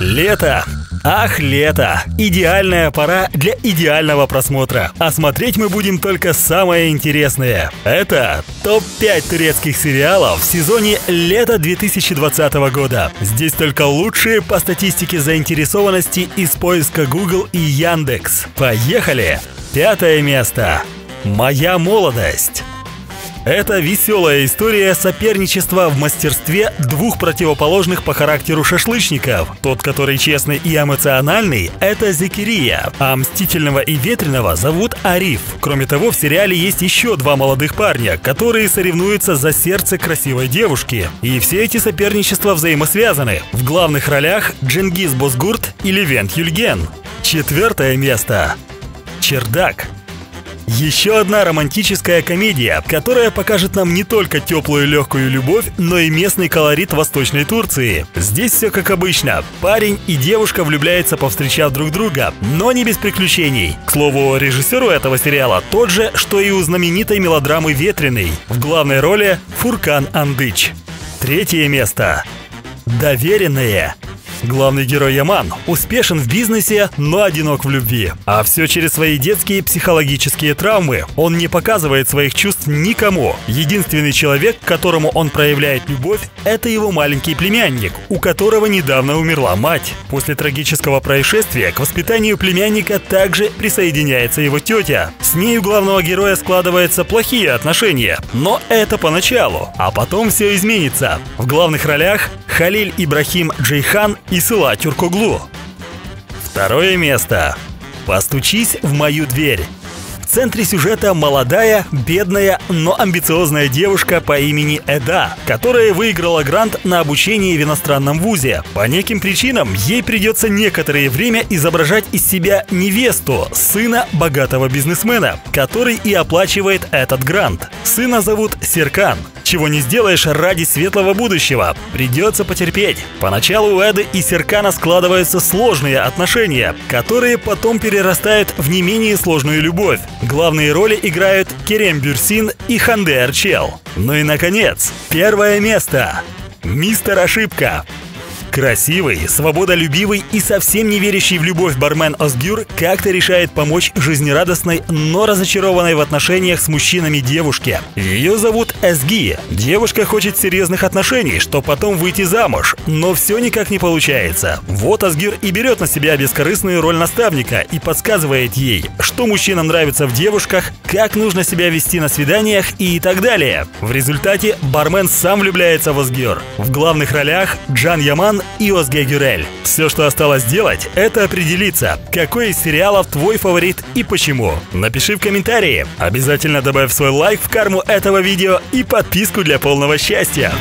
Лето! Ах, лето! Идеальная пора для идеального просмотра. А смотреть мы будем только самое интересное. Это топ-5 турецких сериалов в сезоне лета 2020 года. Здесь только лучшие по статистике заинтересованности из поиска Google и Яндекс. Поехали! Пятое место. Моя молодость. Это веселая история соперничества в мастерстве двух противоположных по характеру шашлычников. Тот, который честный и эмоциональный, это Зекирия, а мстительного и ветреного зовут Ариф. Кроме того, в сериале есть еще два молодых парня, которые соревнуются за сердце красивой девушки. И все эти соперничества взаимосвязаны. В главных ролях Джингиз Босгурт и Левент Юльген. Четвертое место. Чердак. Еще одна романтическая комедия, которая покажет нам не только теплую легкую любовь, но и местный колорит Восточной Турции. Здесь все как обычно. Парень и девушка влюбляются, повстречав друг друга, но не без приключений. К слову, режиссеру этого сериала тот же, что и у знаменитой мелодрамы «Ветреный». В главной роли Фуркан Андыч. Третье место. Доверенные. Главный герой Яман успешен в бизнесе, но одинок в любви. А все через свои детские психологические травмы. Он не показывает своих чувств никому. Единственный человек, к которому он проявляет любовь, это его маленький племянник, у которого недавно умерла мать. После трагического происшествия к воспитанию племянника также присоединяется его тетя. С ней у главного героя складываются плохие отношения, но это поначалу, а потом все изменится. В главных ролях Халиль Ибрахим Джейхан и Сыла Тюркоглу. Второе место. «Постучись в мою дверь». В центре сюжета молодая, бедная, но амбициозная девушка по имени Эда, которая выиграла грант на обучение в иностранном вузе. По неким причинам ей придется некоторое время изображать из себя невесту, сына богатого бизнесмена, который и оплачивает этот грант. Сына зовут Серкан. Чего не сделаешь ради светлого будущего. Придется потерпеть. Поначалу у Эды и Серкана складываются сложные отношения, которые потом перерастают в не менее сложную любовь. Главные роли играют Керем Бюрсин и Ханде Арчел. Ну и, наконец, первое место. Мистер Ошибка. Красивый, свободолюбивый и совсем не верящий в любовь бармен Осгюр как-то решает помочь жизнерадостной, но разочарованной в отношениях с мужчинами девушке. Ее зовут Эсги. Девушка хочет серьезных отношений, что потом выйти замуж, но все никак не получается. Вот Асгир и берет на себя бескорыстную роль наставника и подсказывает ей, что мужчинам нравится в девушках, как нужно себя вести на свиданиях и так далее. В результате бармен сам влюбляется в Асгир. В главных ролях Джан Яман и Озге Гюрель. Все, что осталось сделать, это определиться, какой из сериалов твой фаворит и почему. Напиши в комментарии. Обязательно добавь свой лайк в карму этого видео и подписку для полного счастья.